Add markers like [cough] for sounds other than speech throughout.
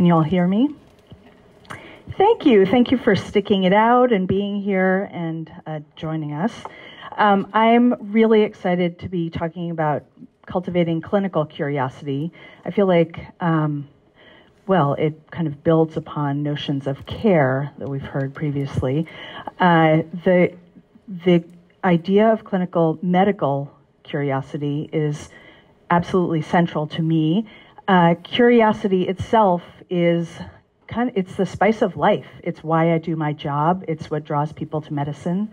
Can you all hear me? Thank you. Thank you for sticking it out and being here and uh, joining us. Um, I'm really excited to be talking about cultivating clinical curiosity. I feel like, um, well, it kind of builds upon notions of care that we've heard previously. Uh, the the idea of clinical medical curiosity is absolutely central to me. Uh, curiosity itself is kind of, it's the spice of life. It's why I do my job. It's what draws people to medicine.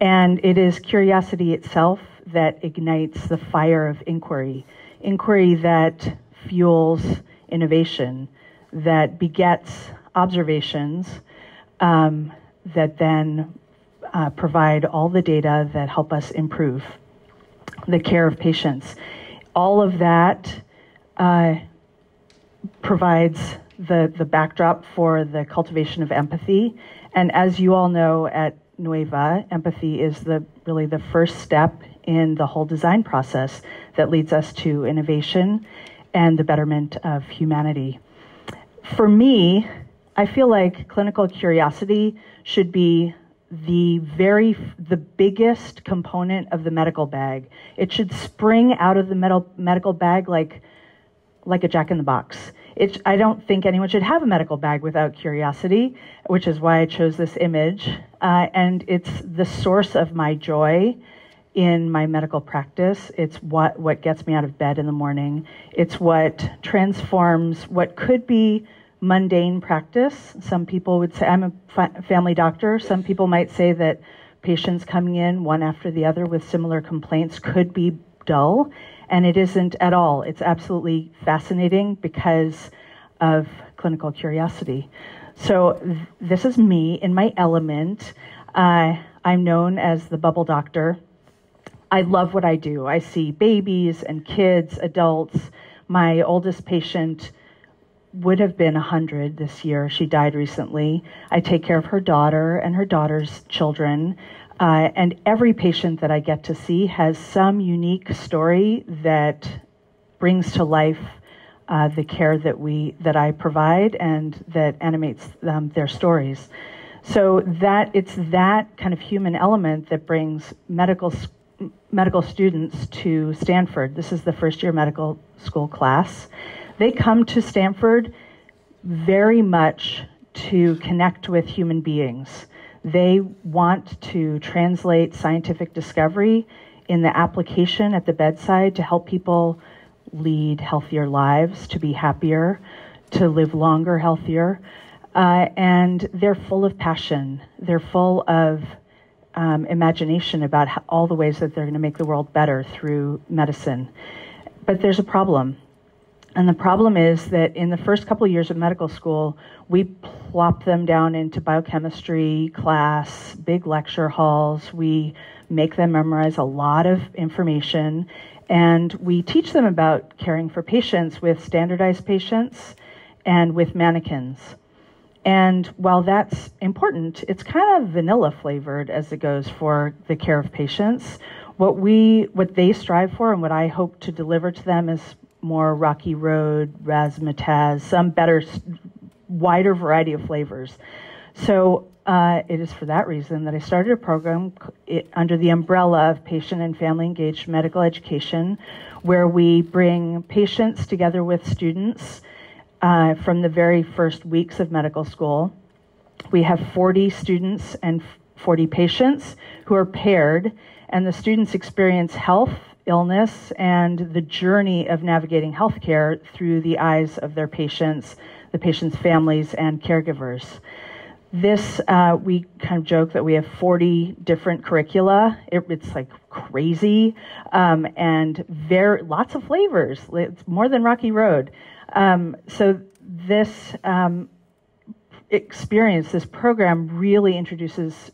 And it is curiosity itself that ignites the fire of inquiry, inquiry that fuels innovation, that begets observations, um, that then uh, provide all the data that help us improve the care of patients. All of that uh, provides the, the backdrop for the cultivation of empathy. And as you all know at Nueva, empathy is the really the first step in the whole design process that leads us to innovation and the betterment of humanity. For me, I feel like clinical curiosity should be the very the biggest component of the medical bag. It should spring out of the metal, medical bag like like a jack in the box. I don't think anyone should have a medical bag without curiosity, which is why I chose this image. Uh, and it's the source of my joy in my medical practice. It's what, what gets me out of bed in the morning. It's what transforms what could be mundane practice. Some people would say, I'm a fa- family doctor. Some people might say that patients coming in one after the other with similar complaints could be dull. And it isn't at all. It's absolutely fascinating because of clinical curiosity. So, th- this is me in my element. Uh, I'm known as the bubble doctor. I love what I do. I see babies and kids, adults. My oldest patient would have been 100 this year. She died recently. I take care of her daughter and her daughter's children. Uh, and every patient that I get to see has some unique story that brings to life uh, the care that we that I provide and that animates um, their stories. So that it's that kind of human element that brings medical medical students to Stanford. This is the first year medical school class. They come to Stanford very much to connect with human beings. They want to translate scientific discovery in the application at the bedside to help people lead healthier lives, to be happier, to live longer, healthier. Uh, and they're full of passion. They're full of um, imagination about how, all the ways that they're going to make the world better through medicine. But there's a problem. And the problem is that in the first couple of years of medical school, we plop them down into biochemistry class, big lecture halls. We make them memorize a lot of information. And we teach them about caring for patients with standardized patients and with mannequins. And while that's important, it's kind of vanilla flavored as it goes for the care of patients. What we, what they strive for, and what I hope to deliver to them is more rocky road, razzmatazz, some better, wider variety of flavors. So uh, it is for that reason that I started a program it, under the umbrella of patient and family engaged medical education, where we bring patients together with students uh, from the very first weeks of medical school. We have 40 students and 40 patients who are paired, and the students experience health, illness, and the journey of navigating healthcare through the eyes of their patients, the patients' families, and caregivers. This, uh, we kind of joke that we have 40 different curricula. It, it's like crazy, um, and very lots of flavors. It's more than Rocky Road. Um, so this um, experience, this program, really introduces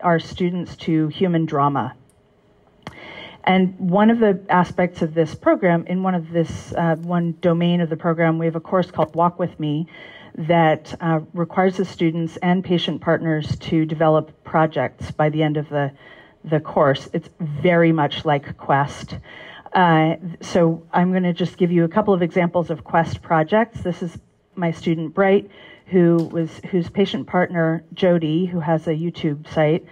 our students to human drama. And one of the aspects of this program, in one of this uh, one domain of the program, we have a course called Walk with Me that uh, requires the students and patient partners to develop projects by the end of the the course. It's very much like Quest. Uh, so I'm going to just give you a couple of examples of Quest projects. This is my student Bright, who was whose patient partner Jody, who has a YouTube site.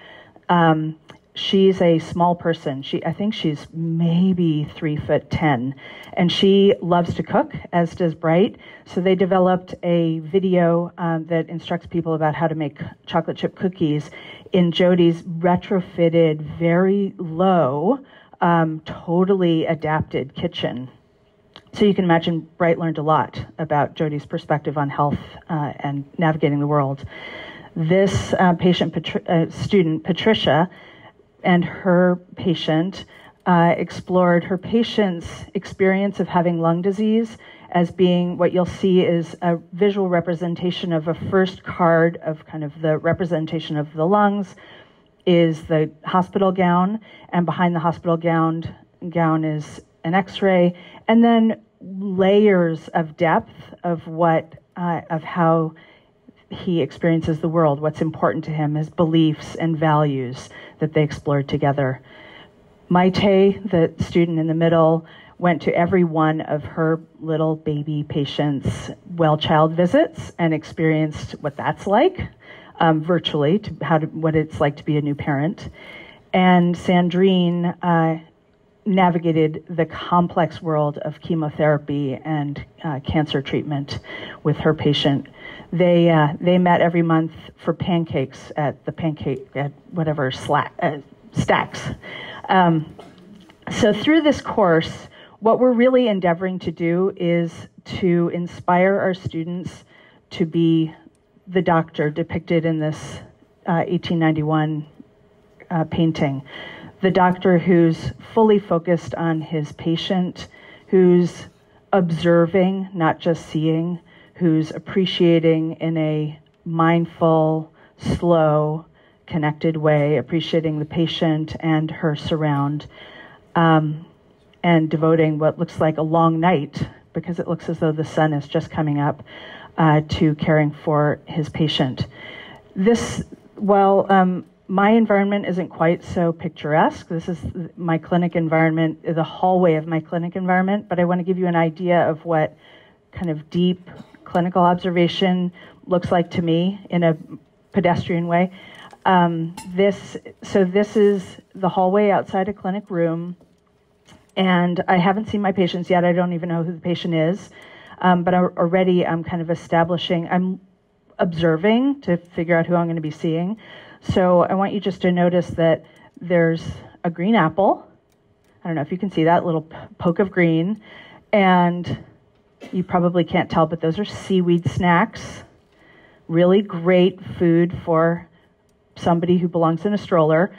Um, she's a small person. She, I think she's maybe three foot ten, and she loves to cook, as does Bright. So they developed a video um, that instructs people about how to make chocolate chip cookies in Jody's retrofitted, very low, um, totally adapted kitchen. So you can imagine Bright learned a lot about Jody's perspective on health uh, and navigating the world. This uh, patient, Patri- uh, student, Patricia, and her patient uh, explored her patient's experience of having lung disease as being what you'll see is a visual representation of a first card of kind of the representation of the lungs is the hospital gown and behind the hospital gown gown is an x-ray and then layers of depth of what uh, of how he experiences the world, what's important to him, his beliefs and values that they explored together. Maite, the student in the middle, went to every one of her little baby patients' well child visits and experienced what that's like um, virtually, to how to, what it's like to be a new parent. And Sandrine uh, navigated the complex world of chemotherapy and uh, cancer treatment with her patient. They uh, they met every month for pancakes at the pancake at whatever slack, uh, stacks. Um, so through this course, what we're really endeavoring to do is to inspire our students to be the doctor depicted in this 1891 uh, uh, painting the doctor who's fully focused on his patient, who's observing, not just seeing, who's appreciating in a mindful, slow, connected way, appreciating the patient and her surround, um, and devoting what looks like a long night, because it looks as though the sun is just coming up, uh, to caring for his patient. This, while um, my environment isn't quite so picturesque. This is my clinic environment, the hallway of my clinic environment, but I want to give you an idea of what kind of deep clinical observation looks like to me in a pedestrian way. Um, this, so this is the hallway outside a clinic room, and I haven't seen my patients yet. I don't even know who the patient is, um, but already I'm kind of establishing. I'm observing to figure out who I'm going to be seeing. So I want you just to notice that there's a green apple. I don't know if you can see that little poke of green. And you probably can't tell, but those are seaweed snacks. Really great food for somebody who belongs in a stroller.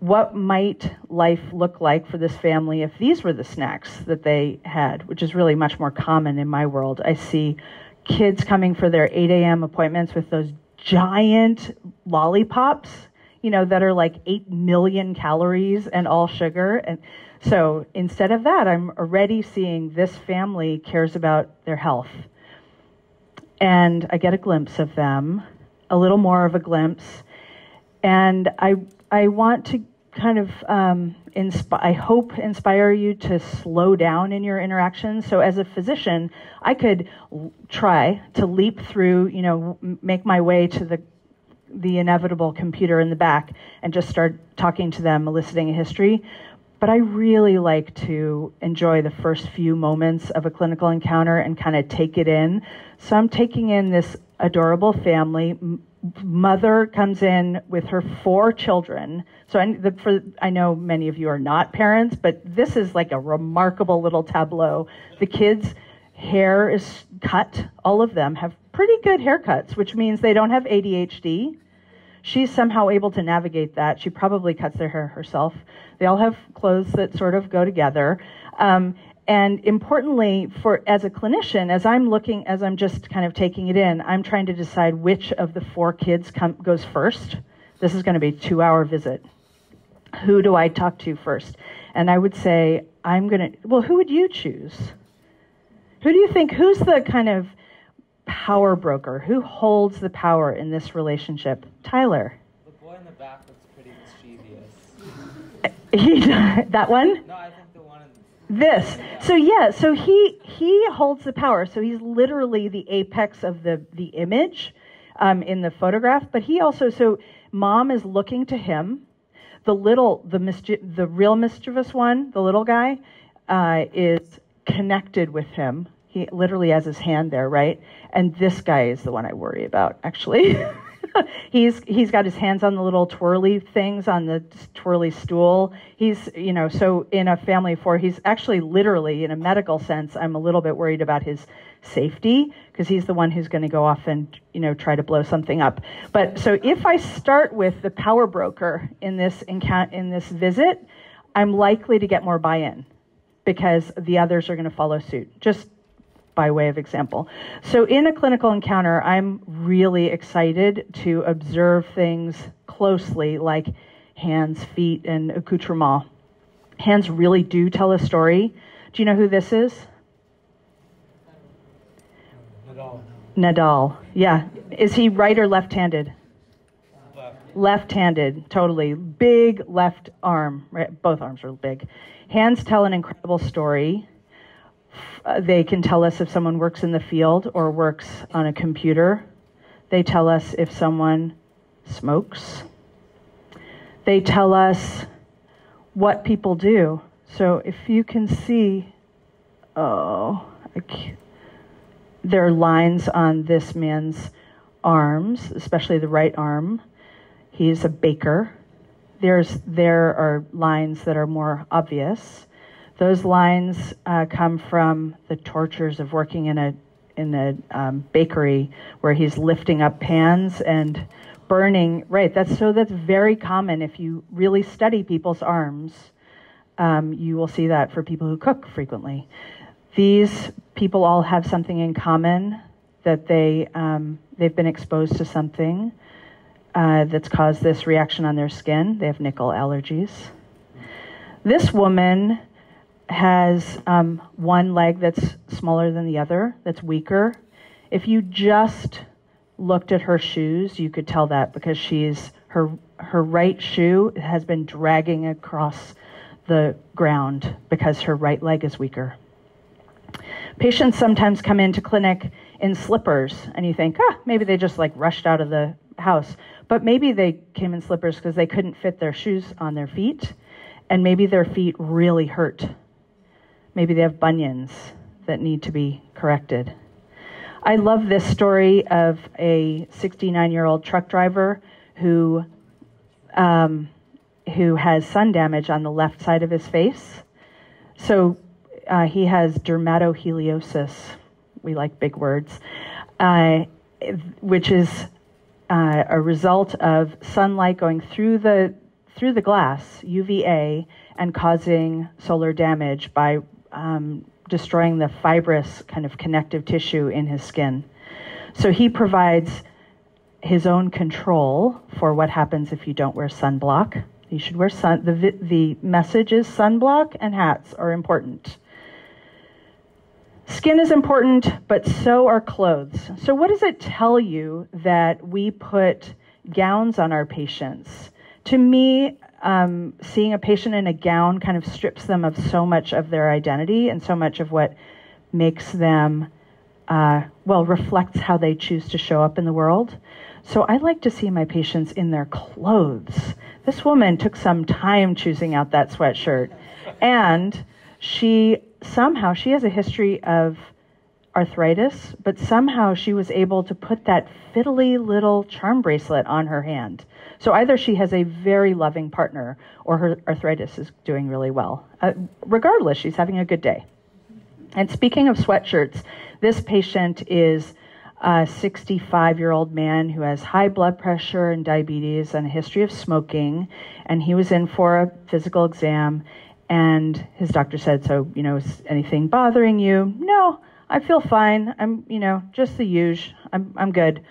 What might life look like for this family if these were the snacks that they had, which is really much more common in my world? I see kids coming for their 8 a.m. appointments with those giant lollipops, you know, that are like 8 million calories and all sugar. And so instead of that, I'm already seeing this family cares about their health. And I get a glimpse of them, a little more of a glimpse. And I, I want to kind of, um, I hope, inspire you to slow down in your interactions. So, as a physician, I could try to leap through, you know, make my way to the the inevitable computer in the back and just start talking to them, eliciting a history. But I really like to enjoy the first few moments of a clinical encounter and kind of take it in. So I'm taking in this adorable family mother comes in with her four children. So I, the, for, I know many of you are not parents, but this is like a remarkable little tableau. The kids' hair is cut. All of them have pretty good haircuts, which means they don't have ADHD. She's somehow able to navigate that. She probably cuts their hair herself. They all have clothes that sort of go together. Um, and importantly, for as a clinician, as I'm looking, as I'm just kind of taking it in, I'm trying to decide which of the four kids come, goes first. This is going to be a two-hour visit. Who do I talk to first? And I would say, I'm going to. Well, who would you choose? Who do you think? Who's the kind of power broker? Who holds the power in this relationship? Tyler. The boy in the back looks pretty mischievous. [laughs] He, that one? No, I think the one in this. So yeah, so he he holds the power. So he's literally the apex of the the image um, in the photograph. But he also so mom is looking to him. The little the mischie- the real mischievous one, the little guy, uh, is connected with him. He literally has his hand there, right? And this guy is the one I worry about, actually. [laughs] he's he's got his hands on the little twirly things on the twirly stool. He's you know so in a family of four, he's actually literally in a medical sense. I'm a little bit worried about his safety because he's the one who's going to go off and you know try to blow something up. But so if I start with the power broker in this encounter in this visit, I'm likely to get more buy-in because the others are going to follow suit. Just by way of example. So, in a clinical encounter, I'm really excited to observe things closely, like hands, feet, and accoutrement. Hands really do tell a story. Do you know who this is? Nadal. Nadal. Yeah. Is he right or left handed? Left. Left handed, totally. Big left arm. Right? Both arms are big. Hands tell an incredible story. Uh, they can tell us if someone works in the field or works on a computer. They tell us if someone smokes. They tell us what people do. So if you can see, oh, there are lines on this man's arms, especially the right arm. He's a baker. There's, there are lines that are more obvious. Those lines uh, come from the tortures of working in a in a um, bakery where he's lifting up pans and burning. Right. That's so. That's very common. If you really study people's arms, um, you will see that for people who cook frequently. These people all have something in common that they um, they've been exposed to something uh, that's caused this reaction on their skin. They have nickel allergies. This woman has um, one leg that's smaller than the other, that's weaker. If you just looked at her shoes, you could tell that because she's her her right shoe has been dragging across the ground because her right leg is weaker. Patients sometimes come into clinic in slippers, and you think, ah, maybe they just like rushed out of the house. But maybe they came in slippers because they couldn't fit their shoes on their feet, and maybe their feet really hurt Maybe they have bunions that need to be corrected. I love this story of a 69 year old truck driver who, um, who has sun damage on the left side of his face. So uh, he has dermatoheliosis. We like big words, uh, which is uh, a result of sunlight going through the through the glass UVA and causing solar damage by um, destroying the fibrous kind of connective tissue in his skin. So he provides his own control for what happens if you don't wear sunblock. You should wear sun. The the message is sunblock and hats are important. Skin is important, but so are clothes. So what does it tell you that we put gowns on our patients? To me, um, seeing a patient in a gown kind of strips them of so much of their identity and so much of what makes them, uh, well, reflects how they choose to show up in the world. So I like to see my patients in their clothes. This woman took some time choosing out that sweatshirt. And she somehow, she has a history of arthritis, but somehow she was able to put that fiddly little charm bracelet on her hand. So either she has a very loving partner or her arthritis is doing really well. Uh, regardless, she's having a good day. And speaking of sweatshirts, this patient is a 65 year old man who has high blood pressure and diabetes and a history of smoking. And he was in for a physical exam. And his doctor said, So, you know, is anything bothering you? No, I feel fine. I'm, you know, just the usual. I'm, I'm good.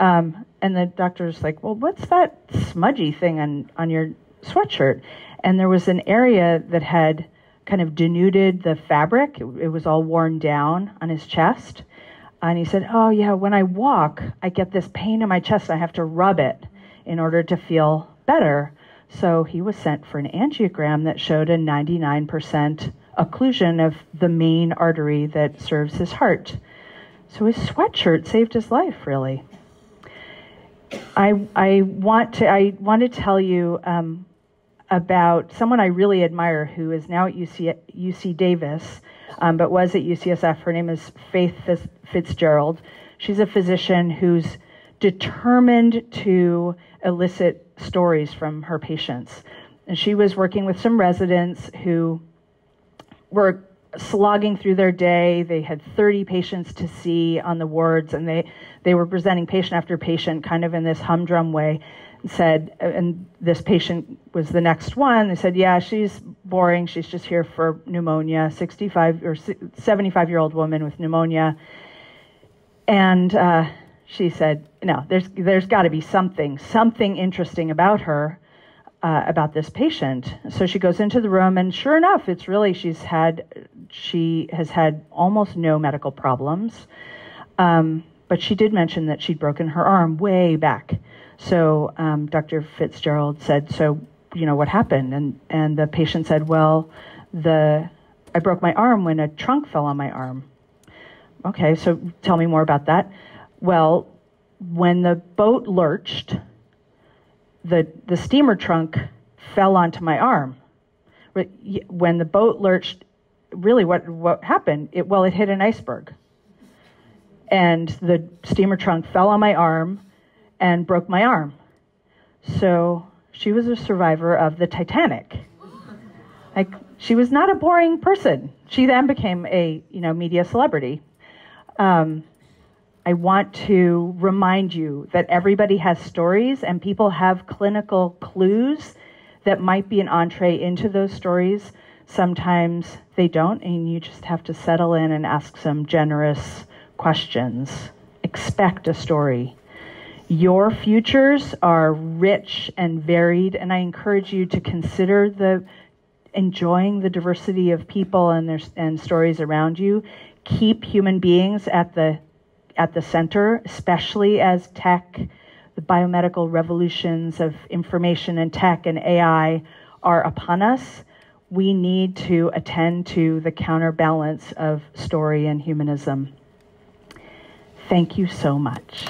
Um, and the doctor's like, well, what's that smudgy thing on, on your sweatshirt? And there was an area that had kind of denuded the fabric. It, it was all worn down on his chest. And he said, oh, yeah, when I walk, I get this pain in my chest. I have to rub it in order to feel better. So he was sent for an angiogram that showed a 99% occlusion of the main artery that serves his heart. So his sweatshirt saved his life, really. I, I want to I want to tell you um, about someone I really admire who is now at UC, UC Davis, um, but was at UCSF. Her name is Faith Fitzgerald. She's a physician who's determined to elicit stories from her patients. And she was working with some residents who were slogging through their day. They had 30 patients to see on the wards, and they, they were presenting patient after patient kind of in this humdrum way. And said, and this patient was the next one. They said, Yeah, she's boring. She's just here for pneumonia, 65 or 75 year old woman with pneumonia. And uh, she said, No, there's, there's got to be something, something interesting about her uh, about this patient. So she goes into the room, and sure enough, it's really she's had she has had almost no medical problems. Um, but she did mention that she'd broken her arm way back. So um, Dr. Fitzgerald said, "So you know what happened?" And and the patient said, "Well, the I broke my arm when a trunk fell on my arm." Okay, so tell me more about that. Well, when the boat lurched, the, the steamer trunk fell onto my arm. When the boat lurched, really what, what happened? It, well, it hit an iceberg. And the steamer trunk fell on my arm and broke my arm. So she was a survivor of the Titanic. Like, she was not a boring person. She then became a, you know, media celebrity. Um, I want to remind you that everybody has stories and people have clinical clues that might be an entree into those stories. Sometimes they don't, and you just have to settle in and ask some generous questions. Expect a story. Your futures are rich and varied, and I encourage you to consider the enjoying the diversity of people and their and stories around you. Keep human beings at the at the center, especially as tech, the biomedical revolutions of information and tech and AI are upon us. We need to attend to the counterbalance of story and humanism. Thank you so much.